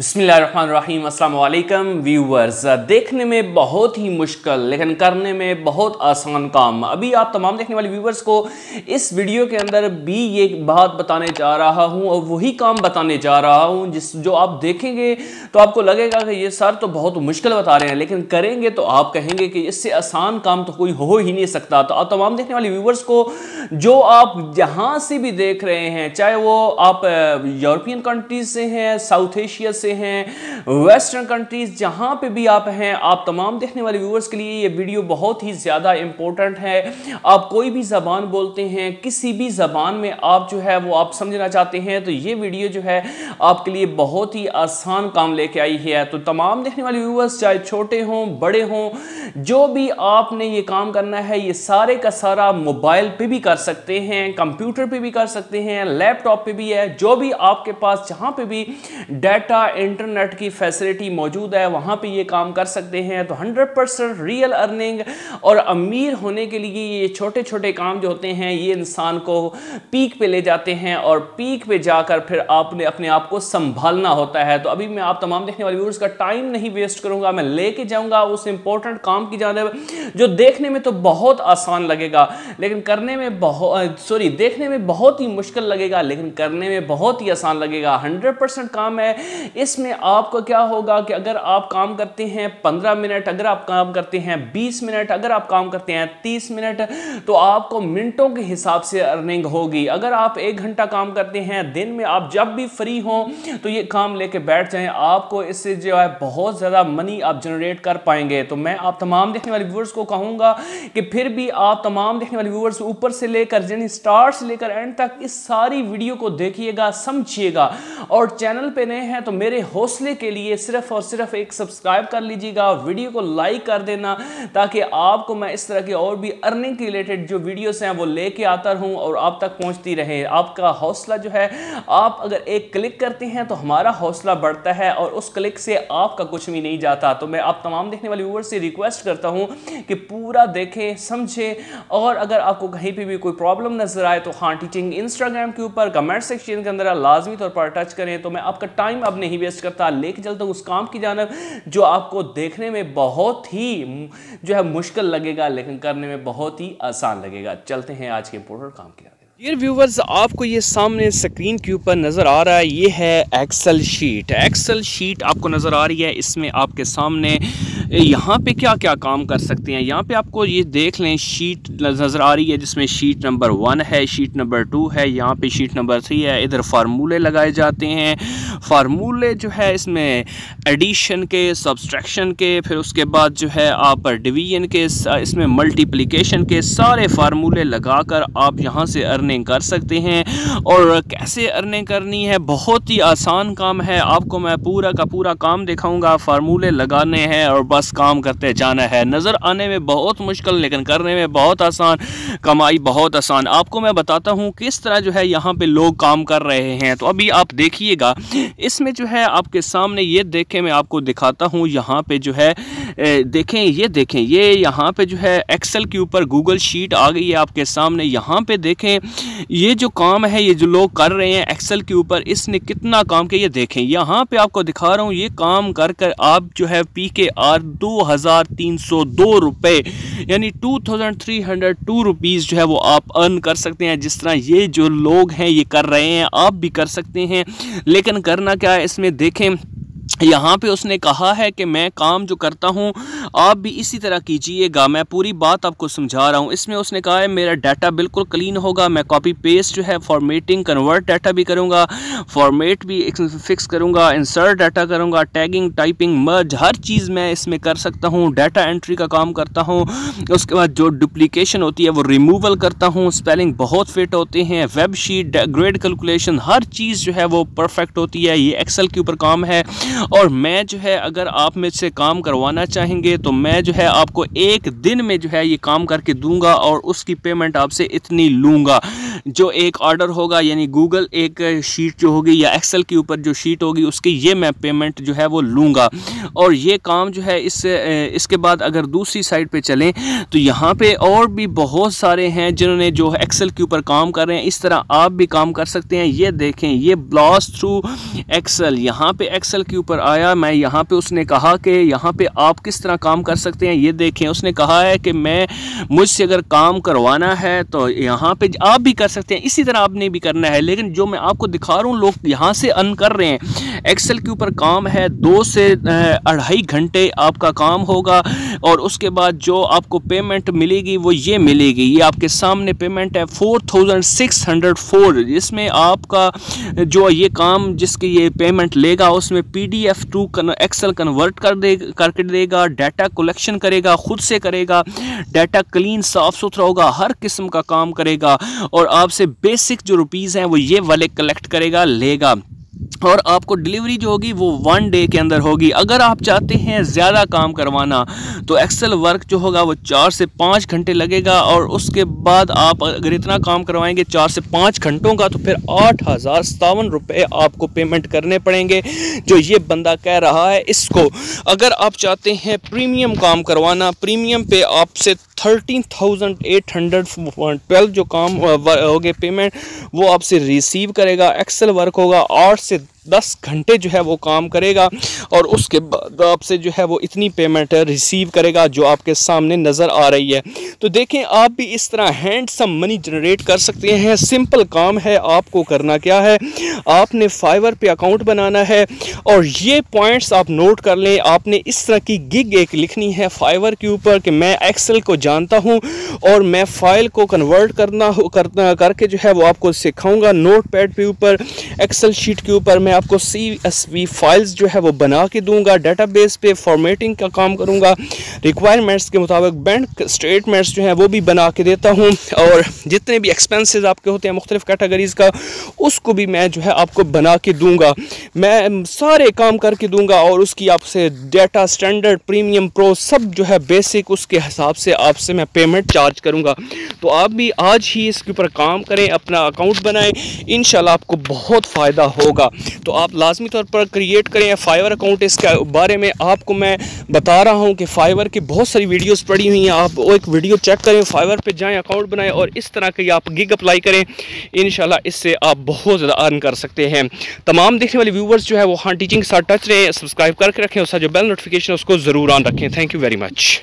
अस्सलाम वालेकुम व्यूअर्स। देखने में बहुत ही मुश्किल, लेकिन करने में बहुत आसान काम। अभी आप तमाम देखने वाले व्यूवर्स को इस वीडियो के अंदर भी ये बात बताने जा रहा हूँ और वही काम बताने जा रहा हूँ, जिस जो आप देखेंगे तो आपको लगेगा कि ये सर तो बहुत मुश्किल बता रहे हैं, लेकिन करेंगे तो आप कहेंगे कि इससे आसान काम तो कोई हो ही नहीं सकता। तो आप तमाम देखने वाले व्यूवर्स को, जो आप जहाँ से भी देख रहे हैं, चाहे वो आप यूरोपियन कंट्रीज़ से हैं, साउथ एशिया से हैं। वेस्टर्न कंट्रीज़ जहाँ पे भी आप हैं, आप तमाम देखने वाले व्यूवर्स के लिए ये वीडियो बहुत ही ज़्यादा इंपॉर्टेंट है। आप कोई भी ज़बान बोलते हैं, किसी भी ज़बान में आप जो है वो आप समझना चाहते हैं तो ये वीडियो जो है आपके लिए बहुत ही आसान काम लेके आई है। तो तमाम देखने वाले व्यूवर्स चाहे छोटे हों, बड़े हों, जो भी आपने ये काम करना है, ये सारे का सारा मोबाइल पे भी कर सकते हैं कंप्यूटर पे भी कर सकते हैं लैपटॉप पे भी है, जो भी आपके पास जहाँ पे भी डाटा इंटरनेट की फैसिलिटी मौजूद है, वहाँ पे ये काम कर सकते हैं। तो 100 परसेंट रियल अर्निंग और अमीर होने के लिए ये छोटे छोटे काम जो होते हैं, ये इंसान को पीक पे ले जाते हैं और पीक पे जाकर फिर आपने अपने आप को संभालना होता है। तो अभी मैं आप तमाम देखने वाले व्यूर्स का टाइम नहीं वेस्ट करूँगा, मैं लेके जाऊँगा उस इंपॉर्टेंट काम की जानब, जो देखने में तो बहुत आसान लगेगा, लेकिन करने में बहुत सॉरी, देखने में बहुत ही मुश्किल लगेगा, लेकिन करने में बहुत ही आसान लगेगा। हंड्रेड परसेंट काम है इसमें आपको क्या होगा कि अगर आप काम करते हैं पंद्रह मिनट, अगर आप काम करते हैं बीस मिनट, अगर आप काम करते हैं तीस मिनट तो आपको मिनटों के हिसाब से अर्निंग होगी। अगर आप एक घंटा काम करते हैं, दिन में आप जब भी फ्री हो तो ये काम लेके बैठ जाएँ। आपको इससे जो है बहुत ज़्यादा मनी आप जनरेट कर पाएँगे। तो मैं आप तमाम देखने वाले व्यूवर्स को कहूँगा कि फिर भी आप तमाम देखने वाले व्यूवर्स ऊपर से लेकर, यानी स्टार्ट से लेकर एंड तक, इस सारी वीडियो को देखिएगा, समझिएगा। और चैनल पर नए हैं तो मेरे हौसले के लिए सिर्फ़ और सिर्फ़ एक सब्सक्राइब कर लीजिएगा वीडियो को लाइक कर देना, ताकि आपको मैं इस तरह की और भी अर्निंग के रिलेटेड जो वीडियोस हैं वो लेके आता रहूँ और आप तक पहुँचती रहे। आपका हौसला जो है, आप अगर एक क्लिक करते हैं तो हमारा हौसला बढ़ता है और उस क्लिक से आपका कुछ भी नहीं जाता। तो मैं आप तमाम देखने वाले व्यूवर से रिक्वेस्ट करता हूँ कि पूरा देखें, समझे और अगर आपको कहीं पर भी कोई प्रॉब्लम नज़र आए तो हाँ टीचिंग इंस्टाग्राम के ऊपर कमेंट सेक्शन के अंदर लाजमी तौर पर टच करें। तो मैं आपका टाइम अब नहीं वेस्ट करता लेके चलता हूँ, उस काम की जानब जो आपको देखने में बहुत ही जो है मुश्किल लगेगा, लेकिन करने में बहुत ही आसान लगेगा। चलते हैं आज के इम्पोर्टेंट काम की डियर व्यूवर्स आपको ये सामने स्क्रीन के ऊपर नज़र आ रहा है, ये है एक्सेल शीट एक्सेल शीट आपको नज़र आ रही है, इसमें आपके सामने यहाँ पे क्या क्या काम कर सकते हैं? यहाँ पे आपको ये देख लें शीट नज़र आ रही है जिसमें शीट नंबर वन है शीट नंबर टू है, यहाँ पे शीट नंबर थ्री है। इधर फार्मूले लगाए जाते हैं। फार्मूले जो है इसमें एडिशन के सब्सट्रैक्शन के, फिर उसके बाद जो है आप डिवीज़न के इसमें मल्टीप्लिकेशन के सारे फार्मूले लगा कर आप यहाँ से अर्निंग कर सकते हैं। और कैसे अर्निंग करनी है? बहुत ही आसान काम है। आपको मैं पूरा का पूरा काम दिखाऊँगा। फार्मूले लगाने हैं और बस काम करते जाना है। नज़र आने में बहुत मुश्किल, लेकिन करने में बहुत आसान, कमाई बहुत आसान। आपको मैं बताता हूँ किस तरह जो है यहाँ पे लोग काम कर रहे हैं। तो अभी आप देखिएगा, इसमें जो है आपके सामने ये देखें, मैं आपको दिखाता हूँ यहाँ पे जो है देखें, ये देखें, ये यहाँ पे जो है एक्सेल के ऊपर गूगल शीट आ गई है आपके सामने। यहाँ पे देखें, ये जो काम है, ये जो लोग कर रहे हैं एक्सेल के ऊपर, इसने कितना काम किया, ये देखें। यहाँ पे आपको दिखा रहा हूँ, ये काम कर कर आप जो है पी के आर दो हज़ार तीन सौ दो यानी two thousand three hundred two rupees जो है वो आप अर्न कर सकते हैं। जिस तरह ये जो लोग हैं, ये कर रहे हैं, आप भी कर सकते हैं। लेकिन करना क्या है, इसमें देखें यहाँ पे उसने कहा है कि मैं काम जो करता हूँ, आप भी इसी तरह कीजिएगा। मैं पूरी बात आपको समझा रहा हूँ। इसमें उसने कहा है, मेरा डाटा बिल्कुल क्लीन होगा। मैं कॉपी पेस्ट जो है फॉर्मेटिंग कन्वर्ट डाटा भी करूँगा। फॉर्मेट भी फिक्स करूँगा। इंसर्ट डाटा करूँगा। टैगिंग टाइपिंग मर्ज हर चीज़ मैं इसमें कर सकता हूँ। डाटा एंट्री का काम करता हूँ। उसके बाद जो डुप्लीकेशन होती है, वो रिमूवल करता हूँ। स्पेलिंग बहुत फिट होते हैं। वेब शीट ग्रेड कैलकुलेशन हर चीज़ जो है, वो परफेक्ट होती है। ये एक्सेल के ऊपर काम है। और मैं जो है, अगर आप में से काम करवाना चाहेंगे तो मैं जो है आपको एक दिन में जो है ये काम करके दूँगा और उसकी पेमेंट आपसे इतनी लूँगा। जो एक ऑर्डर होगा, यानी गूगल एक शीट जो होगी या एक्सेल के ऊपर जो शीट होगी, उसकी ये मैं पेमेंट जो है वो लूँगा। और ये काम जो है इस, इसके बाद अगर दूसरी साइड पे चलें तो यहाँ पे और भी बहुत सारे हैं जिन्होंने जो एक्सेल के ऊपर काम कर रहे हैं। इस तरह आप भी काम कर सकते हैं। ये देखें, ये ब्लास थ्रू एक्सेल यहाँ पे एक्सेल के ऊपर आया, मैं यहाँ पे, उसने कहा कि यहाँ पे आप किस तरह काम कर सकते हैं? ये देखें, उसने कहा है कि मैं, मुझसे अगर काम करवाना है तो यहाँ पे आप भी कर सकते हैं। इसी तरह आपने भी करना है। लेकिन जो मैं आपको दिखा रहा हूँ, लोग यहाँ से अर्न कर रहे हैं। एक्सेल के ऊपर काम है, दो से अढ़ाई घंटे आपका काम होगा। और उसके बाद जो आपको पेमेंट मिलेगी, वो ये मिलेगी। ये आपके सामने पेमेंट है four thousand six hundred four जिसमें आपका, जो ये काम, जिसके ये पेमेंट लेगा, उसमें P D F to Excel convert कर दे, करके देगा डाटा कलेक्शन करेगा, खुद से करेगा डाटा क्लीन साफ़ सुथरा होगा, हर किस्म का काम करेगा और आपसे बेसिक जो रुपीज़ हैं वो ये वाले कलेक्ट करेगा, लेगा। और आपको डिलीवरी जो होगी वो वन डे के अंदर होगी। अगर आप चाहते हैं ज़्यादा काम करवाना तो एक्सेल वर्क जो होगा वो चार से पाँच घंटे लगेगा और उसके बाद आप अगर इतना काम करवाएँगे चार से पाँच घंटों का तो फिर आठ हज़ार सतावन रुपये आपको पेमेंट करने पड़ेंगे, जो ये बंदा कह रहा है इसको। अगर आप चाहते हैं प्रीमियम काम करवाना प्रीमियम पे आपसे thirteen thousand eight hundred twelve जो काम हो गए पेमेंट वो आपसे रिसीव करेगा एक्सेल वर्क होगा आठ से दस घंटे जो है वो काम करेगा और उसके बाद आपसे जो है वो इतनी पेमेंट रिसीव करेगा जो आपके सामने नज़र आ रही है। तो देखें, आप भी इस तरह हैंड सम मनी जनरेट कर सकते हैं। सिंपल काम है, आपको करना क्या है? आपने फाइवर पे अकाउंट बनाना है और ये पॉइंट्स आप नोट कर लें। आपने इस तरह की गिग एक लिखनी है फाइवर के ऊपर कि मैं एक्सेल को जानता हूँ और मैं फ़ाइल को कन्वर्ट करना करना करके जो है वो आपको सिखाऊँगा। नोट पैड के ऊपर एक्सेल शीट के ऊपर मैं आपको सी एस वी फाइल्स जो है वो बना के दूँगा डेटाबेस पे फॉर्मेटिंग का काम करूँगा रिक्वायरमेंट्स के मुताबिक बैंक स्टेटमेंट्स जो हैं वो भी बना के देता हूँ, और जितने भी एक्सपेंसेस आपके होते हैं मुख्तलिफ़ कैटेगरीज़ का, उसको भी मैं जो है आपको बना के दूँगा। मैं सारे काम करके दूँगा और उसकी आपसे डेटा स्टैंडर्ड प्रीमियम प्रो सब जो है बेसिक उसके हिसाब से आपसे मैं पेमेंट चार्ज करूँगा। तो आप भी आज ही इसके ऊपर काम करें, अपना अकाउंट बनाएँ इन आपको बहुत फ़ायदा होगा। तो आप लाजमी तौर पर क्रिएट करें फाइवर अकाउंट इसके बारे में आपको मैं बता रहा हूँ कि फाइवर की बहुत सारी वीडियोज़ पड़ी हुई हैं। आप वो एक वीडियो चेक करें फाइवर पर जाएँ अकाउंट बनाएँ और इस तरह की आप गिग अप्लाई करें इन इससे आप बहुत ज़्यादा अर्न कर सकते हैं। तमाम देखने वाले व्यूवर्स जो है, वो हाँ टीचिंग के साथ टच रहें सब्सक्राइब करके रखें उसका जो बेल नोटिफिकेशन उसको ज़रूर ऑन रखें। Thank you very much